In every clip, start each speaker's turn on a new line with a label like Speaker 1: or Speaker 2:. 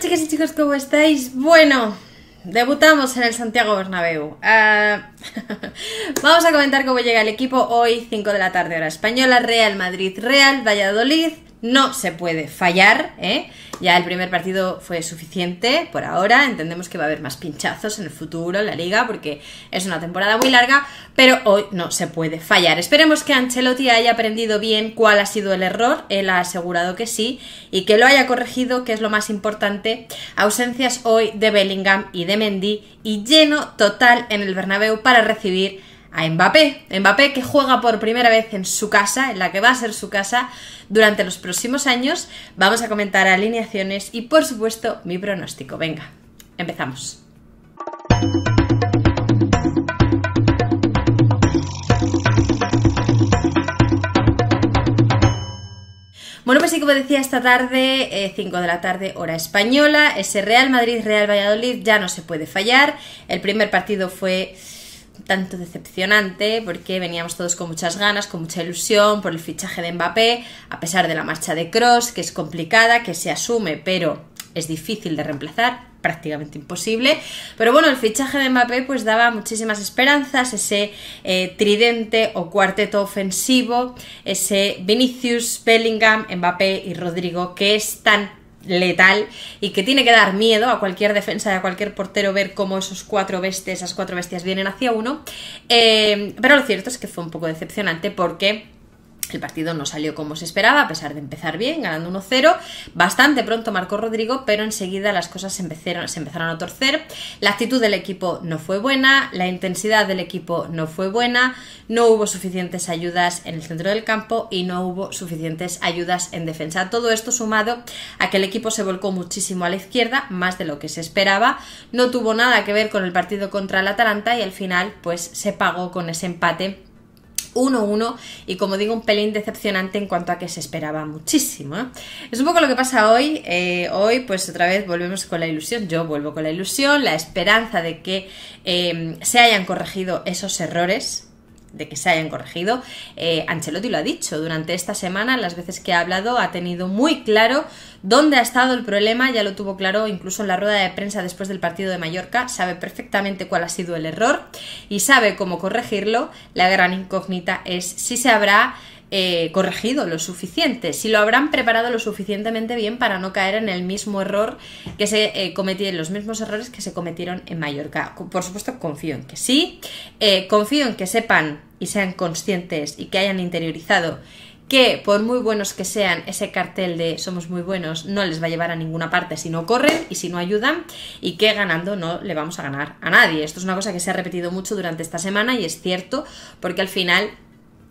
Speaker 1: chicas y chicos? ¿Cómo estáis? Bueno, debutamos en el Santiago Bernabéu. Ah, vamos a comentar cómo llega el equipo hoy, 5 de la tarde hora española, Real Madrid, Real Valladolid. No se puede fallar, ¿eh? Ya el primer partido fue suficiente por ahora. Entendemos que va a haber más pinchazos en el futuro en la liga porque es una temporada muy larga, pero hoy no se puede fallar. Esperemos que Ancelotti haya aprendido bien cuál ha sido el error. Él ha asegurado que sí y que lo haya corregido, que es lo más importante. Ausencias hoy de Bellingham y de Mendy y lleno total en el Bernabéu para recibir a Mbappé. Mbappé que juega por primera vez en su casa, en la que va a ser su casa durante los próximos años. Vamos a comentar alineaciones y por supuesto mi pronóstico. Venga, empezamos. Bueno, pues sí, como decía, esta tarde, 5 eh, de la tarde, hora española, ese Real Madrid-Real Valladolid ya no se puede fallar. El primer partido fue tanto decepcionante porque veníamos todos con muchas ganas, con mucha ilusión por el fichaje de Mbappé, a pesar de la marcha de Cross, que es complicada, que se asume, pero es difícil de reemplazar, prácticamente imposible. Pero bueno, el fichaje de Mbappé pues daba muchísimas esperanzas, ese eh, tridente o cuarteto ofensivo, ese Vinicius, Bellingham, Mbappé y Rodrigo, que es tan letal y que tiene que dar miedo a cualquier defensa y a cualquier portero ver cómo esos cuatro bestias, esas cuatro bestias vienen hacia uno. Eh, pero lo cierto es que fue un poco decepcionante porque el partido no salió como se esperaba, a pesar de empezar bien, ganando 1-0. Bastante pronto marcó Rodrigo, pero enseguida las cosas se empezaron, se empezaron a torcer. La actitud del equipo no fue buena, la intensidad del equipo no fue buena, no hubo suficientes ayudas en el centro del campo y no hubo suficientes ayudas en defensa. Todo esto sumado a que el equipo se volcó muchísimo a la izquierda, más de lo que se esperaba. No tuvo nada que ver con el partido contra el Atalanta y al final pues se pagó con ese empate 1-1 y como digo un pelín decepcionante en cuanto a que se esperaba muchísimo. ¿eh? Es un poco lo que pasa hoy. Eh, hoy pues otra vez volvemos con la ilusión, yo vuelvo con la ilusión, la esperanza de que eh, se hayan corregido esos errores de que se hayan corregido. Eh, Ancelotti lo ha dicho durante esta semana, las veces que ha hablado, ha tenido muy claro dónde ha estado el problema, ya lo tuvo claro incluso en la rueda de prensa después del partido de Mallorca, sabe perfectamente cuál ha sido el error y sabe cómo corregirlo. La gran incógnita es si se habrá eh, corregido lo suficiente, si lo habrán preparado lo suficientemente bien para no caer en el mismo error que se eh, cometieron, los mismos errores que se cometieron en Mallorca. Por supuesto, confío en que sí, eh, confío en que sepan y sean conscientes y que hayan interiorizado que por muy buenos que sean, ese cartel de somos muy buenos no les va a llevar a ninguna parte si no corren y si no ayudan y que ganando no le vamos a ganar a nadie. Esto es una cosa que se ha repetido mucho durante esta semana y es cierto porque al final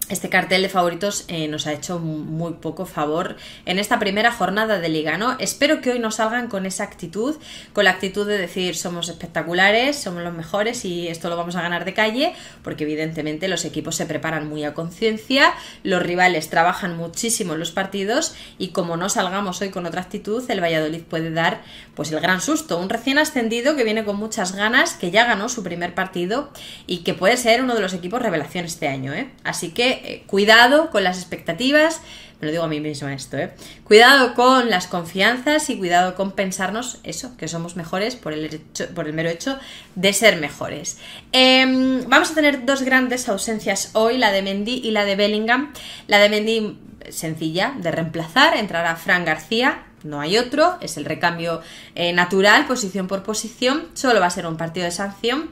Speaker 1: este cartel de favoritos eh, nos ha hecho muy poco favor en esta primera jornada de liga, ¿no? Espero que hoy nos salgan con esa actitud, con la actitud de decir somos espectaculares, somos los mejores y esto lo vamos a ganar de calle, porque evidentemente los equipos se preparan muy a conciencia, los rivales trabajan muchísimo en los partidos y como no salgamos hoy con otra actitud, el Valladolid puede dar pues el gran susto, un recién ascendido que viene con muchas ganas, que ya ganó su primer partido y que puede ser uno de los equipos revelación este año, ¿eh? Así que eh, cuidado con las expectativas, me lo digo a mí misma esto, ¿eh? Cuidado con las confianzas y cuidado con pensarnos eso, que somos mejores por el, el mero hecho de ser mejores. Em, vamos a tener dos grandes ausencias hoy, la de Mendy y la de Bellingham. La de Mendy sencilla de reemplazar, entrará Fran García, no hay otro, es el recambio eh, natural, posición por posición, solo va a ser un partido de sanción,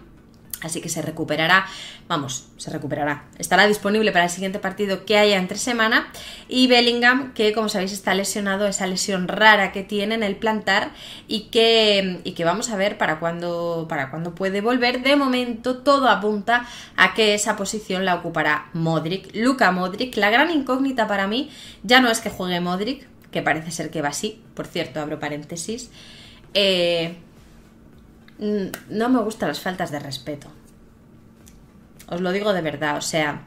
Speaker 1: Así que se recuperará, vamos, se recuperará. Estará disponible para el siguiente partido que haya entre semana. Y Bellingham, que como sabéis está lesionado, esa lesión rara que tiene en el plantar y que, y que vamos a ver para cuándo para cuando puede volver. De momento todo apunta a que esa posición la ocupará Modric, Luca Modric. La gran incógnita para mí ya no es que juegue Modric, que parece ser que va así, por cierto, abro paréntesis. Eh, no me gustan las faltas de respeto. Os lo digo de verdad, o sea,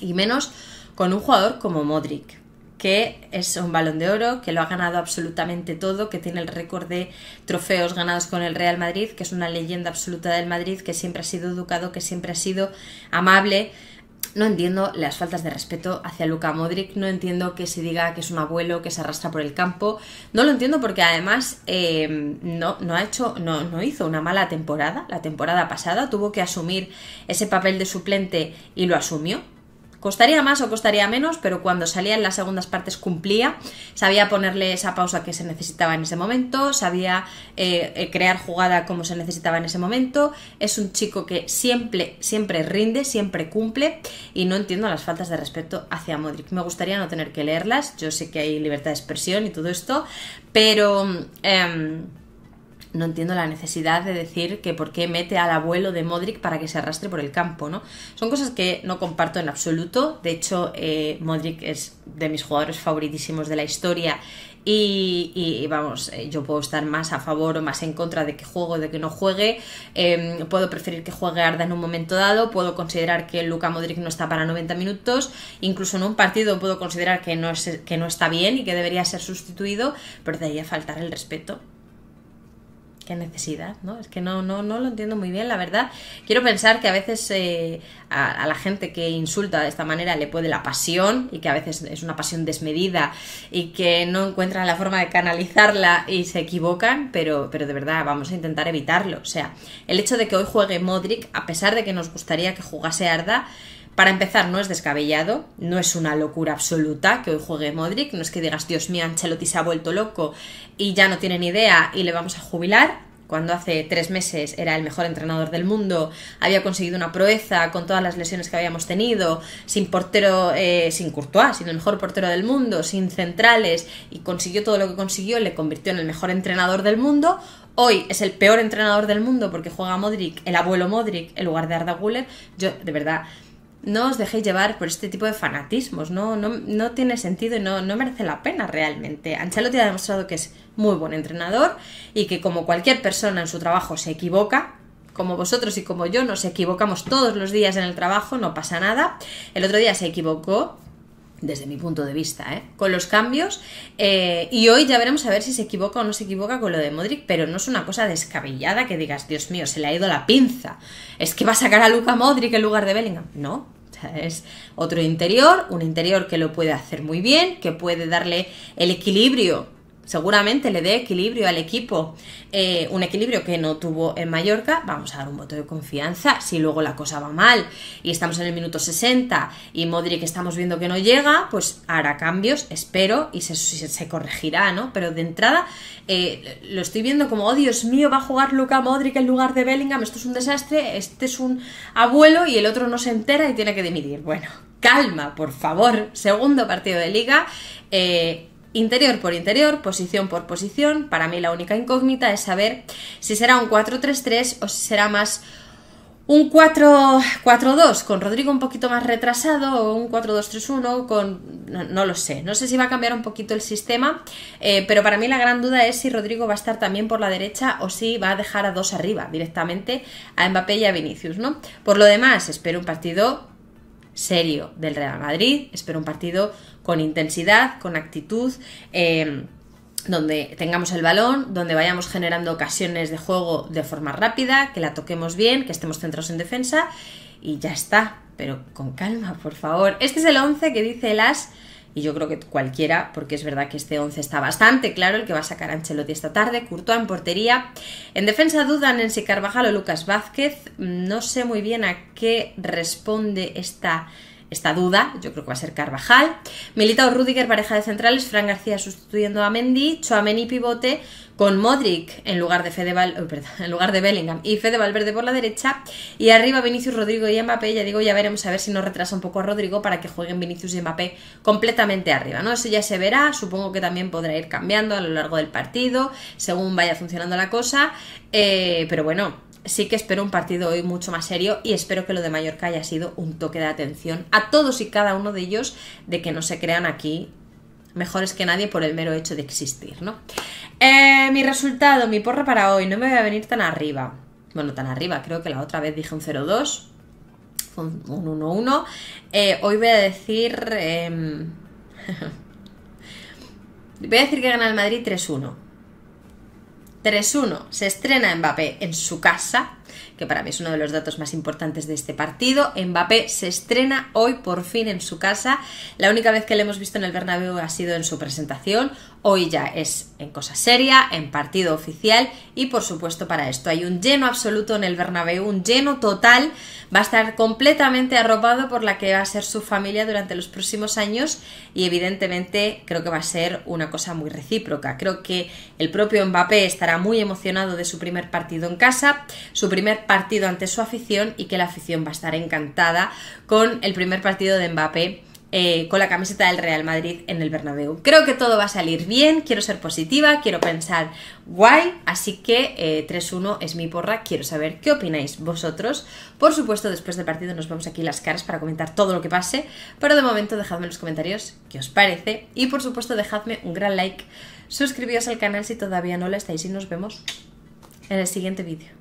Speaker 1: y menos con un jugador como Modric, que es un balón de oro, que lo ha ganado absolutamente todo, que tiene el récord de trofeos ganados con el Real Madrid, que es una leyenda absoluta del Madrid, que siempre ha sido educado, que siempre ha sido amable. No entiendo las faltas de respeto hacia Luka Modric, no entiendo que se diga que es un abuelo que se arrastra por el campo, no lo entiendo porque además eh, no, no, ha hecho, no, no hizo una mala temporada, la temporada pasada tuvo que asumir ese papel de suplente y lo asumió, Costaría más o costaría menos, pero cuando salía en las segundas partes cumplía, sabía ponerle esa pausa que se necesitaba en ese momento, sabía eh, eh, crear jugada como se necesitaba en ese momento. Es un chico que siempre, siempre rinde, siempre cumple y no entiendo las faltas de respeto hacia Modric. Me gustaría no tener que leerlas, yo sé que hay libertad de expresión y todo esto, pero... Em, no entiendo la necesidad de decir que por qué mete al abuelo de Modric para que se arrastre por el campo, ¿no? Son cosas que no comparto en absoluto. De hecho, eh, Modric es de mis jugadores favoritísimos de la historia y, vamos, eh, yo puedo estar más a favor o más en contra de que juegue o de que no juegue. Em, puedo preferir que juegue Arda en un momento dado. Puedo considerar que Luka Modric no está para 90 minutos. Incluso en un partido puedo considerar que no, es, que no está bien y que debería ser sustituido. Pero debería faltar el respeto qué necesidad, ¿no? Es que no, no, no lo entiendo muy bien, la verdad. Quiero pensar que a veces eh, a, la gente que insulta de esta manera le puede la pasión y que a veces es una pasión desmedida y que no encuentran la forma de canalizarla y se equivocan, pero, pero de verdad vamos a intentar evitarlo. O sea, el hecho de que hoy juegue Modric, a pesar de que nos gustaría que jugase Arda, para empezar, no es descabellado, no es una locura absoluta que hoy juegue Modric, no es que digas, Dios mío, Ancelotti se ha vuelto loco y ya no tiene ni idea y le vamos a jubilar, cuando hace tres meses era el mejor entrenador del mundo, había conseguido una proeza con todas las lesiones que habíamos tenido, sin portero, eh, sin Courtois, sin el mejor portero del mundo, sin centrales, y consiguió todo lo que consiguió, le convirtió en el mejor entrenador del mundo. Hoy es el peor entrenador del mundo porque juega Modric, el abuelo Modric, en lugar de Arda Güler. Yo, de verdad, no os dejéis llevar por este tipo de fanatismos, no, no, no tiene sentido y no, no, merece la pena realmente. Ancelotti ha demostrado que es muy buen entrenador y que como cualquier persona en su trabajo se equivoca, como vosotros y como yo nos equivocamos todos los días en el trabajo, no pasa nada. El otro día se equivocó, desde mi punto de vista, ¿eh? con los cambios. Eh, y hoy ya veremos a ver si se equivoca o no se equivoca con lo de Modric, pero no es una cosa descabellada que digas, Dios mío, se le ha ido la pinza. Es que va a sacar a Luca Modric en lugar de Bellingham. No. es otro interior, un interior que lo puede hacer muy bien, que puede darle el equilibrio seguramente le dé equilibrio al equipo, eh, un equilibrio que no tuvo en Mallorca, vamos a dar un voto de confianza. Si luego la cosa va mal y estamos en el minuto 60 y Modric estamos viendo que no llega, pues hará cambios, espero, y se, se corregirá, ¿no? Pero de entrada eh, lo estoy viendo como, oh Dios mío, va a jugar Luca Modric en lugar de Bellingham, esto es un desastre, este es un abuelo y el otro no se entera y tiene que dimitir. Bueno, calma, por favor. Segundo partido de liga. Eh, Interior por interior, posición por posición, para mí la única incógnita es saber si será un 4-3-3 o si será más un 4-4-2 con Rodrigo un poquito más retrasado o un 4-2-3-1 con... No, lo sé, no sé si va a cambiar un poquito el sistema, eh, pero para mí la gran duda es si Rodrigo va a estar también por la derecha o si va a dejar a dos arriba directamente a Mbappé y a Vinicius, ¿no? Por lo demás, espero un partido serio del Real Madrid, espero un partido con intensidad, con actitud, eh, donde tengamos el balón, donde vayamos generando ocasiones de juego de forma rápida, que la toquemos bien, que estemos centrados en defensa y ya está, pero con calma, por favor. Este es el 11 que dice el As y yo creo que cualquiera, porque es verdad que este 11 está bastante claro, el que va a sacar Ancelotti esta tarde, Courtois en portería. En defensa dudan en si Carvajal o Lucas Vázquez, no sé muy bien a qué responde esta esta duda, yo creo que va a ser Carvajal. Militao Rudiger, pareja de centrales, Fran García sustituyendo a Mendy, Chouameni pivote con Modric en lugar de Fede en lugar de Bellingham y Fede Valverde por la derecha y arriba Vinicius Rodrigo y Mbappé, ya digo, ya veremos a ver si nos retrasa un poco a Rodrigo para que jueguen Vinicius y Mbappé completamente arriba, ¿no? Eso ya se verá, supongo que también podrá ir cambiando a lo largo del partido según vaya funcionando la cosa, eh, pero bueno, sí que espero un partido hoy mucho más serio y espero que lo de Mallorca haya sido un toque de atención a todos y cada uno de ellos de que no se crean aquí mejores que nadie por el mero hecho de existir, ¿no? Eh, mi resultado, mi porra para hoy, no me voy a venir tan arriba. Bueno, tan arriba, creo que la otra vez dije un 0-2, un 1-1. Eh, hoy voy a decir... Em, voy a decir que gana el Madrid 3-1. 3-1. Se estrena Mbappé en su casa. Que para mí es uno de los datos más importantes de este partido. Mbappé se estrena hoy por fin en su casa. La única vez que le hemos visto en el Bernabéu ha sido en su presentación. Hoy ya es en cosa seria, en partido oficial y por supuesto para esto hay un lleno absoluto en el Bernabéu, un lleno total. Va a estar completamente arropado por la que va a ser su familia durante los próximos años y evidentemente creo que va a ser una cosa muy recíproca. Creo que el propio Mbappé estará muy emocionado de su primer partido en casa, su primer partido ante su afición y que la afición va a estar encantada con el primer partido de Mbappé eh, con la camiseta del Real Madrid en el Bernabéu. Creo que todo va a salir bien, quiero ser positiva, quiero pensar guay, así que 3-1 eh, es mi porra, quiero saber qué opináis vosotros. Por supuesto, después del partido nos vemos aquí las caras para comentar todo lo que pase, pero de momento dejadme en los comentarios qué os parece y por supuesto dejadme un gran like, suscribíos al canal si todavía no lo estáis y nos vemos en el siguiente vídeo.